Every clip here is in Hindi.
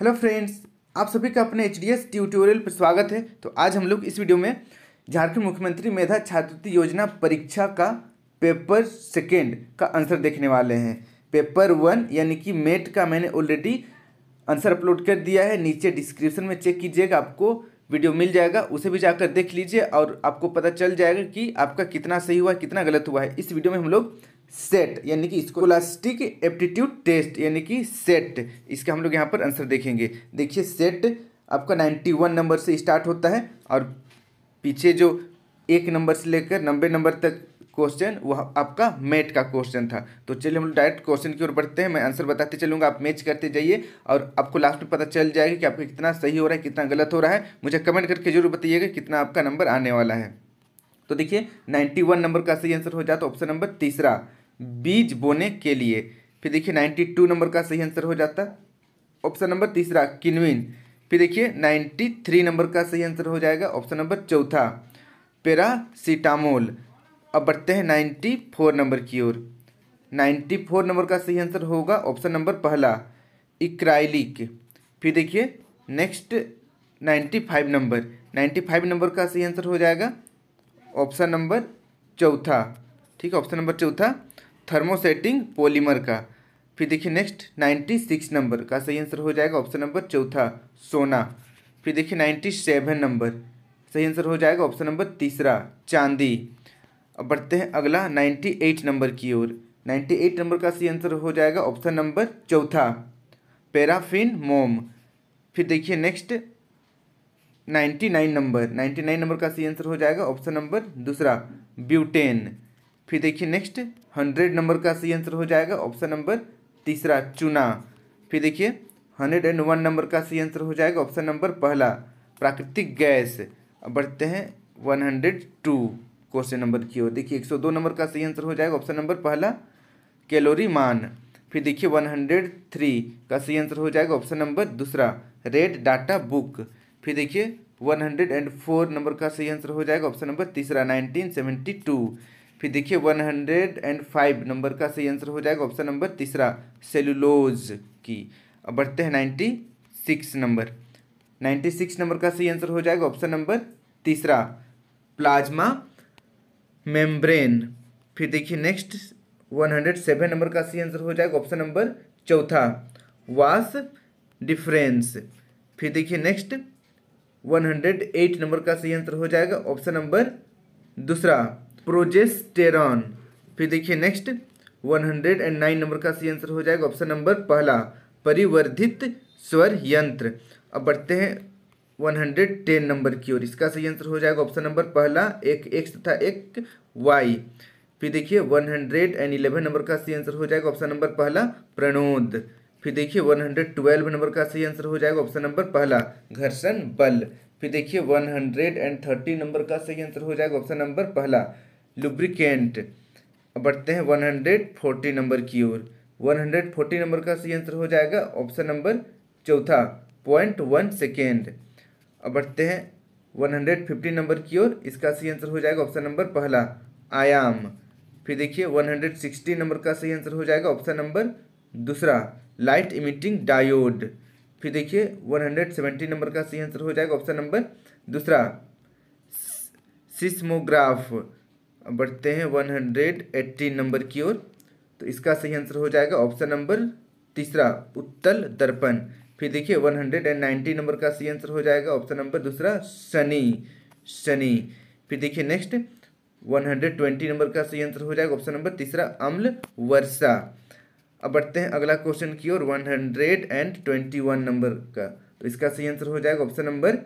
हेलो फ्रेंड्स, आप सभी का अपने एच डी एस ट्यूटोरियल पर स्वागत है। तो आज हम लोग इस वीडियो में झारखंड मुख्यमंत्री मेधा छात्रवृत्ति योजना परीक्षा का पेपर सेकेंड का आंसर देखने वाले हैं। पेपर वन, यानी कि मेट का मैंने ऑलरेडी आंसर अपलोड कर दिया है। नीचे डिस्क्रिप्शन में चेक कीजिएगा, आपको वीडियो मिल जाएगा, उसे भी जाकर देख लीजिए और आपको पता चल जाएगा कि आपका कितना सही हुआ है कितना गलत हुआ है। इस वीडियो में हम लोग सेट यानी कि स्कोलास्टिक एप्टीट्यूड टेस्ट यानी कि सेट इसका हम लोग यहाँ पर आंसर देखेंगे। देखिए सेट आपका नाइन्टी वन नंबर से स्टार्ट होता है और पीछे जो एक नंबर से लेकर नब्बे नंबर तक क्वेश्चन वह आपका मेट का क्वेश्चन था। तो चलिए हम लोग डायरेक्ट क्वेश्चन की ओर बढ़ते हैं। मैं आंसर बताते चलूँगा, आप मैच करते जाइए और आपको लास्ट में पता चल जाएगा कि आपका कितना सही हो रहा है, कितना गलत हो रहा है। मुझे कमेंट करके ज़रूर बताइएगा कितना आपका नंबर आने वाला है। तो देखिए नाइन्टी वन नंबर का सही आंसर हो जाता ऑप्शन नंबर तीसरा। बीज बोने के लिए। फिर देखिए नाइन्टी टू नंबर का सही आंसर हो जाता। ऑप्शन नंबर तीसरा, किनविन। फिर देखिए नाइन्टी थ्री नंबर का सही आंसर हो जाएगा। ऑप्शन नंबर चौथा, पेरासीटामोल। अब बढ़ते हैं नाइन्टी फोर नंबर की ओर। नाइन्टी फोर नंबर का सही आंसर होगा। ऑप्शन नंबर पहला, इक्राइलिक। फिर देखिए, next ninety five number. Ninety five number का सही आंसर हो जाएगा। ऑप्शन नंबर चौथा, ठीक है, ऑप्शन नंबर चौथा। थर्मोसेटिंग पॉलीमर का। फिर देखिए नेक्स्ट नाइन्टी सिक्स नंबर का सही आंसर हो जाएगा ऑप्शन नंबर चौथा, सोना। फिर देखिए नाइन्टी सेवन नंबर सही आंसर हो जाएगा ऑप्शन नंबर तीसरा, चांदी। अब बढ़ते हैं अगला नाइन्टी एट नंबर की ओर। नाइन्टी एट नंबर का सही आंसर हो जाएगा ऑप्शन नंबर चौथा, पैराफिन मोम। फिर देखिए next ninety nine number ninety nine number का सही आंसर हो जाएगा ऑप्शन नंबर दूसरा, ब्यूटेन। फिर देखिए नेक्स्ट हंड्रेड नंबर का सही आंसर हो जाएगा ऑप्शन नंबर तीसरा चुना। फिर देखिए हंड्रेड एंड वन नंबर का सही आंसर हो जाएगा ऑप्शन नंबर पहला, प्राकृतिक गैस। अब बढ़ते हैं one hundred two question number की ओर। देखिए, एक सौ दो नंबर का सही आंसर हो जाएगा ऑप्शन नंबर पहला, कैलोरी मान। फिर देखिए वन हंड्रेड थ्री का सही आंसर हो जाएगा ऑप्शन नंबर दूसरा रेड डाटा बुक फिर देखिए one hundred and four number का सही आंसर हो जाएगा ऑप्शन नंबर तीसरा नाइनटीन सेवेंटी टू फिर देखिए one hundred and five number का सही आंसर हो जाएगा ऑप्शन नंबर तीसरा सेलुलोज की। अब बढ़ते हैं ninety six number. Ninety six number का सही आंसर हो जाएगा ऑप्शन नंबर तीसरा प्लाज्मा मेम्ब्रेन फिर देखिए next one hundred seven number का सही आंसर हो जाएगा ऑप्शन नंबर चौथा, वास डिफरेंस फिर देखिए next one hundred eight number का सही आंसर हो जाएगा ऑप्शन नंबर दूसरा प्रोजेस्टेरॉन। फिर देखिए next one hundred and nine number का सही आंसर हो जाएगा। ऑप्शन नंबर पहला, परिवर्धित स्वर यंत्र। अब बढ़ते हैं वन हंड्रेड टेन नंबर की ओर। इसका सही आंसर हो जाएगा। ऑप्शन नंबर पहला, एक एक्स तथा एक वाई फिर देखिए one hundred and eleven number का सही आंसर हो जाएगा। ऑप्शन नंबर पहला, प्रणोद। फिर देखिए वन हंड्रेड ट्वेल्व नंबर का सही आंसर हो जाएगा। ऑप्शन नंबर पहला, घर्षण बल। फिर देखिए one hundred and thirty number का सही आंसर हो जाएगा। ऑप्शन नंबर पहला लुब्रिकेंट अब बढ़ते हैं वन हंड्रेड फोर्टी नंबर की ओर। वन हंड्रेड फोर्टी नंबर का सही आंसर हो जाएगा ऑप्शन नंबर चौथा, पॉइंट वन सेकेंड। अब बढ़ते हैं वन हंड्रेड फिफ्टी नंबर की ओर, इसका सही आंसर हो जाएगा ऑप्शन नंबर पहला, आयाम। फिर देखिए वन हंड्रेड सिक्सटी नंबर का सही आंसर हो जाएगा ऑप्शन नंबर दूसरा लाइट इमिटिंग डायोड फिर देखिए वन हंड्रेड सेवेंटी नंबर का सही आंसर हो जाएगा ऑप्शन नंबर दूसरा सिस्मोग्राफ बढ़ते हैं वन हंड्रेड एट्टीन नंबर की ओर। तो इसका सही आंसर हो जाएगा ऑप्शन नंबर तीसरा, उत्तल दर्पण। फिर देखिए one hundred and ninety number का सही आंसर हो जाएगा ऑप्शन नंबर दूसरा, शनि। शनि। फिर देखिए next one hundred twenty number का सही आंसर हो जाएगा ऑप्शन नंबर तीसरा, अम्ल वर्षा। अब बढ़ते हैं अगला क्वेश्चन की ओर one hundred and twenty one number का। तो इसका सही आंसर हो जाएगा ऑप्शन नंबर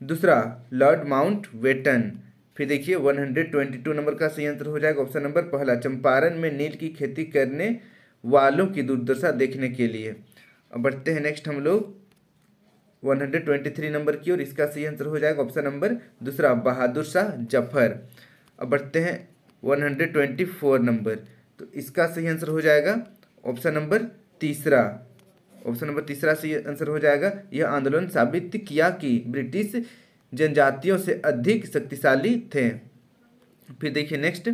दूसरा, लॉर्ड माउंट वेटन। फिर देखिए one hundred twenty two number का सही आंसर हो जाएगा। ऑप्शन नंबर पहला, चंपारण में नील की खेती करने वालों की दुर्दशा देखने के लिए। अब बढ़ते हैं नेक्स्ट हम लोग। One hundred twenty three number की और इसका सही आंसर हो जाएगा। ऑप्शन नंबर दूसरा, बहादुर शाह ज़फ़र। अब बढ़ते हैं one hundred twenty four number. तो इसका सही आंसर हो जाएगा। ऑप्शन नंबर तीसरा। ऑप्शन नंबर तीसरा सही आंसर हो जाएगा। यह आंदोलन साबित किया कि ब्रिटिश जनजातियों से अधिक शक्तिशाली थे। फिर देखिए next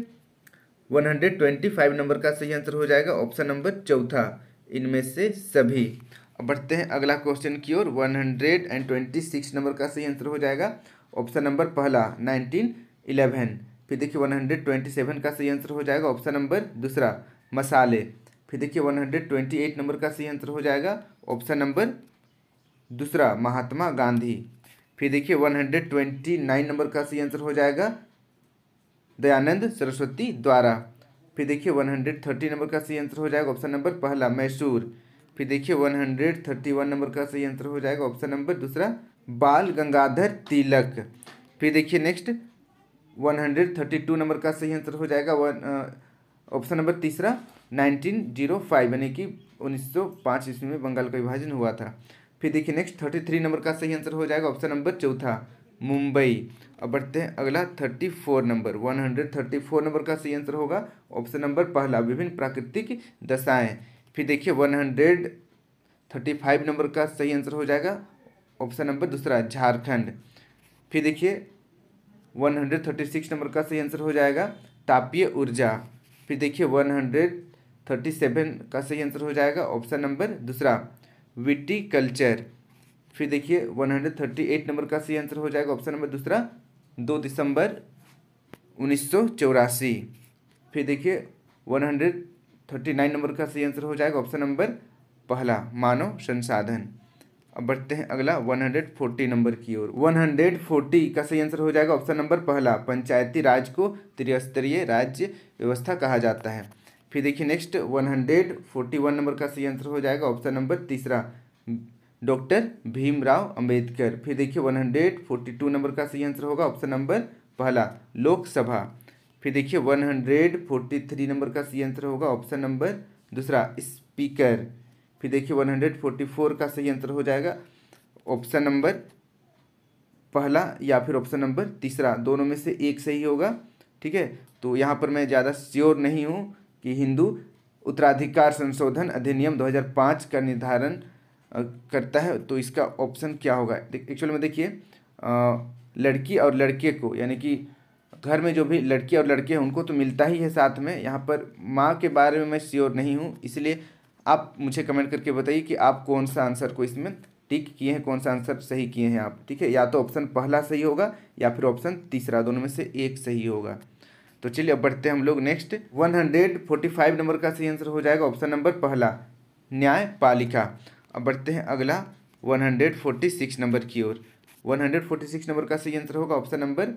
one hundred twenty five number का सही आंसर हो जाएगा ऑप्शन नंबर चौथा, इनमें से सभी। अब बढ़ते हैं अगला क्वेश्चन की ओर one hundred and twenty six number का सही आंसर हो जाएगा ऑप्शन नंबर पहला नाइनटीन इलेवन फिर देखिए वन हंड्रेड ट्वेंटी सेवन का सही आंसर हो जाएगा ऑप्शन नंबर दूसरा, मसाले। फिर देखिए one hundred twenty eight number का सही आंसर हो जाएगा ऑप्शन नंबर दूसरा, महात्मा गांधी। फिर देखिए one hundred twenty nine number का सही आंसर हो जाएगा। दयानंद सरस्वती द्वारा। फिर देखिए वन हंड्रेड थर्टी नंबर का सही आंसर हो जाएगा ऑप्शन नंबर पहला, मैसूर। फिर देखिए one hundred thirty one number का सही आंसर हो जाएगा ऑप्शन नंबर दूसरा, बाल गंगाधर तिलक। फिर देखिए next one hundred thirty two number का सही आंसर हो जाएगा वन ऑप्शन नंबर तीसरा नाइनटीन ज़ीरो फाइव यानी कि उन्नीस सौ पाँच ईस्वी में बंगाल का विभाजन हुआ था। फिर देखिए नेक्स्ट थर्टी थ्री नंबर का सही आंसर हो जाएगा ऑप्शन नंबर चौथा, मुंबई। अब बढ़ते हैं, अगला thirty four number one hundred thirty four number का सही आंसर होगा ऑप्शन नंबर पहला, विभिन्न प्राकृतिक दशाएँ। फिर देखिए one hundred thirty five number का सही आंसर हो जाएगा ऑप्शन नंबर दूसरा, झारखंड। फिर देखिए one hundred thirty six number का सही आंसर हो जाएगा, तापीय ऊर्जा। फिर देखिए वन हंड्रेड थर्टी सेवन का सही आंसर हो जाएगा ऑप्शन नंबर दूसरा विटी कल्चर। फिर देखिए one hundred thirty eight number का सही आंसर हो जाएगा ऑप्शन नंबर दूसरा, दो दिसंबर उन्नीस सौ चौरासी। फिर देखिए one hundred thirty nine number का सही आंसर हो जाएगा ऑप्शन नंबर पहला, मानव संसाधन। अब बढ़ते हैं अगला वन हंड्रेड फोर्टी नंबर की ओर। वन हंड्रेड फोर्टी का सही आंसर हो जाएगा ऑप्शन नंबर पहला, पंचायती राज को त्रिस्तरीय राज्य व्यवस्था कहा जाता है। फिर देखिए next one hundred forty one number का सही आंसर हो जाएगा ऑप्शन नंबर तीसरा डॉक्टर भीमराव अंबेडकर। फिर देखिए one hundred forty two number का सही आंसर होगा ऑप्शन नंबर पहला, लोकसभा। फिर देखिए one hundred forty three number का सही आंसर होगा ऑप्शन नंबर दूसरा स्पीकर फिर देखिए वन हंड्रेड फोर्टी फोर का सही आंसर हो जाएगा ऑप्शन नंबर पहला या फिर ऑप्शन नंबर तीसरा। दोनों में से एक सही होगा, ठीक है? तो यहाँ पर मैं ज़्यादा श्योर नहीं हूँ कि हिंदू उत्तराधिकार संशोधन अधिनियम 2005 का निर्धारण करता है तो इसका ऑप्शन क्या होगा? एक्चुअल में देखिए लड़की और लड़के को, यानी कि घर में जो भी लड़की और लड़के हैं, उनको तो मिलता ही है साथ में, यहाँ पर माँ के बारे में मैं श्योर नहीं हूँ, इसलिए आप मुझे कमेंट करके बताइए कि आप कौन सा आंसर को इसमें टिक किए हैं, कौन सा आंसर सही किए हैं आप, ठीक है? या तो ऑप्शन पहला सही होगा, या फिर ऑप्शन तीसरा, दोनों में से एक सही होगा। तो चलिए अब बढ़ते हैं हम लोग next one hundred forty five number का सही आंसर हो जाएगा ऑप्शन नंबर पहला, न्यायपालिका। अब बढ़ते हैं अगला one hundred forty six number की ओर। One hundred forty six number का सही आंसर होगा ऑप्शन नंबर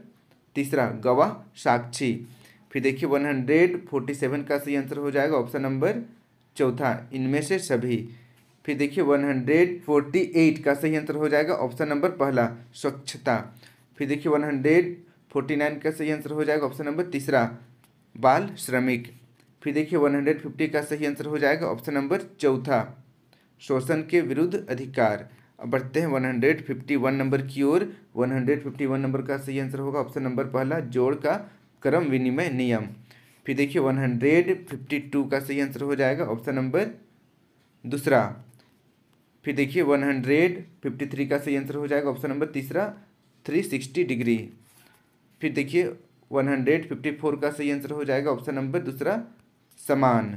तीसरा, गवाह साक्षी। फिर देखिए वन हंड्रेड फोर्टी सेवन का सही आंसर हो जाएगा ऑप्शन नंबर चौथा, इनमें से सभी। फिर देखिए वन हंड्रेड फोर्टी एट का सही आंसर हो जाएगा ऑप्शन नंबर पहला, स्वच्छता। फिर देखिए फोर्टी नाइन का सही आंसर हो जाएगा ऑप्शन नंबर तीसरा, बाल श्रमिक। फिर देखिए वन हंड्रेड फिफ्टी का सही आंसर हो जाएगा ऑप्शन नंबर चौथा, शोषण के विरुद्ध अधिकार। अब बढ़ते हैं one hundred fifty one number की ओर। One hundred fifty one number का सही आंसर होगा ऑप्शन नंबर पहला, जोड़ का क्रम विनिमय नियम। फिर देखिए वन हंड्रेड फिफ्टी टू का सही आंसर हो जाएगा ऑप्शन नंबर दूसरा। फिर देखिए वन हंड्रेड फिफ्टी थ्री का सही आंसर हो जाएगा ऑप्शन नंबर तीसरा, थ्री सिक्सटी डिग्री। फिर देखिए वन हंड्रेड फिफ्टी फोर का सही आंसर हो जाएगा ऑप्शन नंबर दूसरा समान।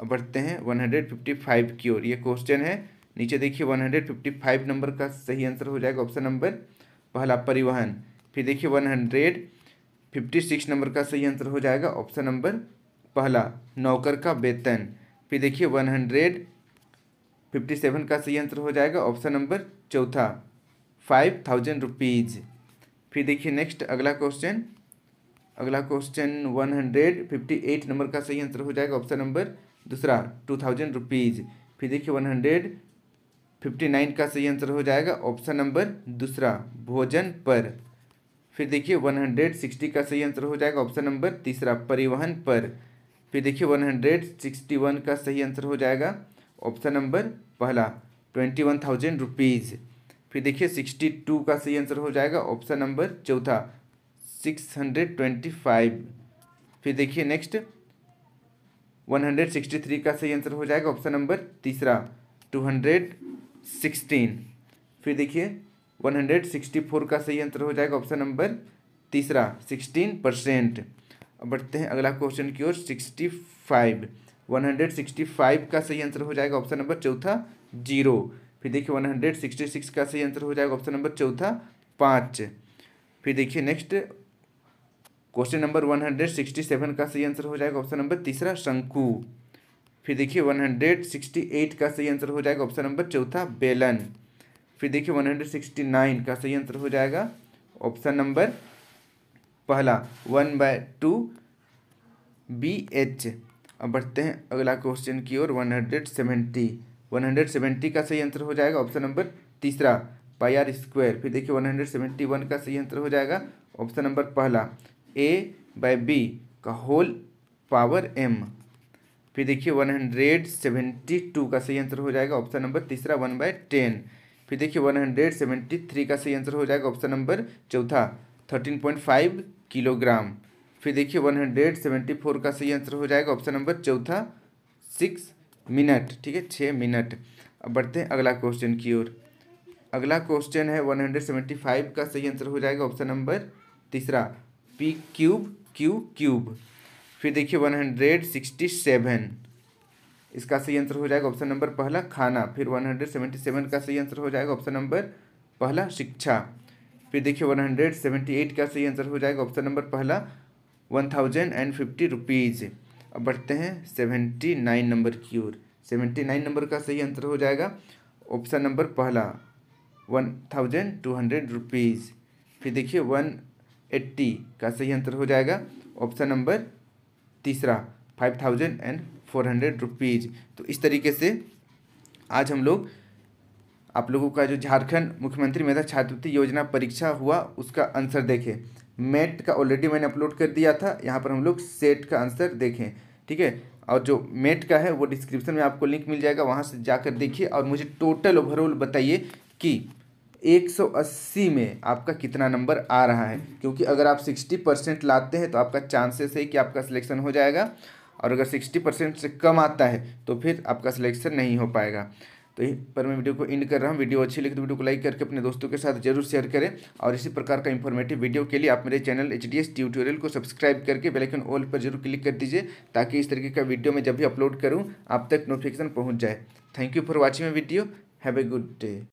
अब बढ़ते हैं वन हंड्रेड फिफ्टी फाइव की ओर। ये क्वेश्चन है, नीचे देखिए one hundred fifty five number का सही आंसर हो जाएगा ऑप्शन नंबर पहला परिवहन। फिर देखिए one hundred fifty six number का सही आंसर हो जाएगा ऑप्शन नंबर पहला नौकर का वेतन। फिर देखिए वन हंड्रेड फिफ्टी सेवन का सही आंसर हो जाएगा ऑप्शन नंबर चौथा फाइव थाउज़ेंड रुपीज़ फिर देखिए नेक्स्ट अगला क्वेश्चन अगला question one hundred fifty eight number का सही आंसर हो जाएगा ऑप्शन नंबर दूसरा टू थाउज़ेंड रुपीज़ फिर देखिए वन हंड्रेड फिफ्टी नाइन का सही आंसर हो जाएगा ऑप्शन नंबर दूसरा, भोजन पर. फिर देखिए वन हंड्रेड सिक्सटी का सही आंसर हो जाएगा ऑप्शन नंबर तीसरा, परिवहन पर. फिर देखिए वन हंड्रेड सिक्सटी वन का सही आंसर हो जाएगा ऑप्शन नंबर पहला ट्वेंटी वन थाउज़ेंड रुपीज़ फिर देखिए सिक्सटी टू का सही आंसर हो जाएगा ऑप्शन नंबर चौथा सिक्स हंड्रेड ट्वेंटी फाइव फिर देखिए next one hundred sixty three का सही आंसर हो जाएगा ऑप्शन नंबर तीसरा टू हंड्रेड सिक्सटीन फिर देखिए वन हंड्रेड सिक्सटी फोर का सही आंसर हो जाएगा ऑप्शन नंबर तीसरा सिक्सटीन परसेंट अब बढ़ते हैं अगला क्वेश्चन की ओर sixty five one hundred sixty five का सही आंसर हो जाएगा ऑप्शन नंबर चौथा ज़ीरो फिर देखिए वन हंड्रेड सिक्सटी सिक्स का सही आंसर हो जाएगा ऑप्शन नंबर चौथा, पाँच। फिर देखिए next question number one hundred sixty seven का सही आंसर हो जाएगा ऑप्शन नंबर तीसरा, शंकु। फिर देखिए वन हंड्रेड सिक्सटी एट का सही आंसर हो जाएगा ऑप्शन नंबर चौथा, बेलन। फिर देखिए वन हंड्रेड सिक्सटी नाइन का सही आंसर हो जाएगा ऑप्शन नंबर पहला one by two B H अब बढ़ते हैं अगला क्वेश्चन की ओर one hundred seventy one hundred seventy का सही आंसर हो जाएगा, ऑप्शन नंबर तीसरा, पाई आर स्क्वायर। फिर देखिए, वन हंड्रेड सेवेंटी वन का सही आंसर हो जाएगा, ऑप्शन नंबर पहला ए बाय बी का होल पावर एम फिर देखिए, वन हंड्रेड सेवेंटी टू का सही आंसर हो जाएगा, ऑप्शन नंबर तीसरा, वन बाय टेन फिर देखिए, वन हंड्रेड सेवेंटी थ्री का सही आंसर हो जाएगा, ऑप्शन नंबर चौथा, थर्टीन पॉइंट फाइव किलोग्राम। फिर देखिए, वन हंड्रेड सेवेंटी फोर का सही आंसर हो जाएगा, ऑप्शन नंबर चौथा, सिक्स मिनट, ठीक है? छः मिनट। अब बढ़ते हैं अगला क्वेश्चन की ओर। अगला क्वेश्चन है वन हंड्रेड सेवेंटी फाइव का। सही आंसर हो जाएगा ऑप्शन नंबर तीसरा। पी क्यूब क्यू क्यूब फिर देखिए वन हंड्रेड सिक्सटी सेवन इसका सही आंसर हो जाएगा ऑप्शन नंबर पहला, खाना। फिर वन हंड्रेड सेवेंटी सेवन का सही आंसर हो जाएगा ऑप्शन नंबर पहला, शिक्षा। फिर देखिए वन हंड्रेड सेवेंटी एट का सही आंसर हो जाएगा ऑप्शन नंबर पहला one thousand and fifty rupees अब बढ़ते हैं, सेवेंटी नाइन नंबर की ओर। सेवेंटी नाइन नंबर का सही आंसर हो जाएगा ऑप्शन नंबर पहला, one thousand two hundred rupees फिर देखिए, वन एट्टी का सही आंसर हो जाएगा ऑप्शन नंबर तीसरा, five thousand and four hundred rupees तो इस तरीके से आज हम लोग, आप लोगों का जो झारखंड मुख्यमंत्री मेधा छात्रवृत्ति योजना परीक्षा हुआ, उसका आंसर देखें। मेट का ऑलरेडी मैंने अपलोड कर दिया था, यहाँ पर हम लोग सेट का आंसर देखें। ठीक है? और जो मेट का है, वो डिस्क्रिप्शन में आपको लिंक मिल जाएगा, वहाँ से जाकर देखिए। और मुझे टोटल ओवरऑल बताइए कि 180 में आपका कितना नंबर आ रहा है? क्योंकि अगर आप 60 परसेंट लाते हैं तो आपका चांसेस है कि आपका सिलेक्शन हो जाएगा। और अगर 60 परसेंट से कम आता है तो फिर आपका सिलेक्शन नहीं हो पाएगा। तो यही पर मैं वीडियो को एंड कर रहा हूँ। वीडियो अच्छी लगी तो वीडियो को लाइक करके अपने दोस्तों के साथ ज़रूर शेयर करें और इसी प्रकार का इन्फॉर्मेटिव वीडियो के लिए आप मेरे चैनल एच ट्यूटोरियल को सब्सक्राइब करके बेलाइकन ऑल पर ज़रूर क्लिक कर दीजिए ताकि इस तरीके का वीडियो मैं जब भी अपलोड करूँ, आप तक नोटिफिकेशन पहुँच जाए। Thank you for watching my video have a good day